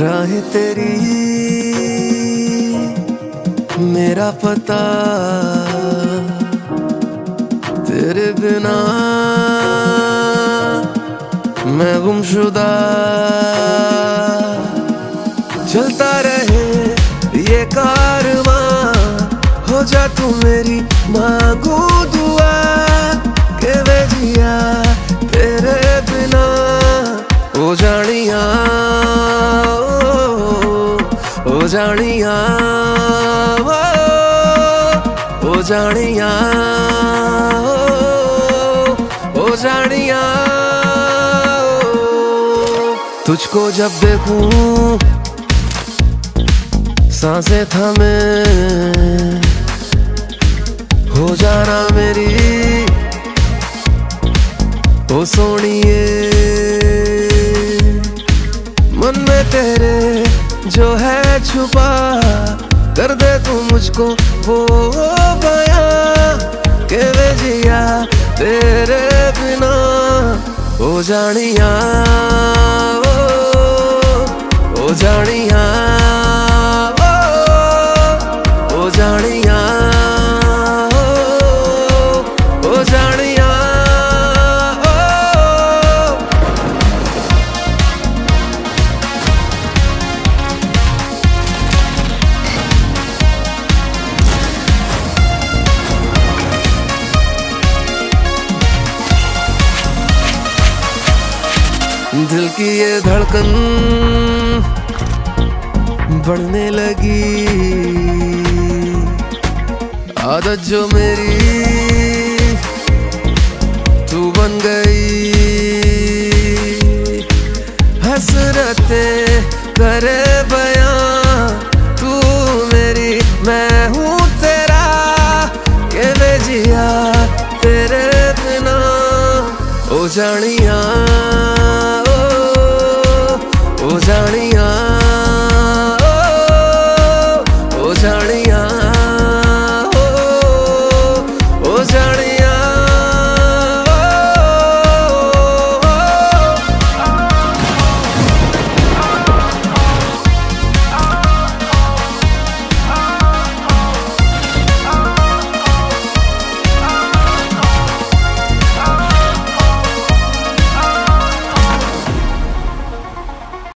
राह तेरी, मेरा पता, तेरे बिना मैं गुमशुदा। चलता रहे ये कारवा, हो जा तू मेरी मांगू दुआ के जिया तेरे बिना ओ जानिया ओ, जानिया ओ, जानिया ओ जानिया तुझको जब देखूँ साँसें थमे हो जाना मेरी ओ सोनिए। मन में तेरे जो है छुपा कर दे तू मुझको वो बया के वे जिया तेरे बिना। ओ जानिया ओ, ओ जानिया। दिल की ये धड़कन बढ़ने लगी। आदत जो मेरी, तू बन गई। हसरतें करे बयां, तू मेरी, मैं हूँ तेरा के वे जिया तेरे बिना। ओ जानिया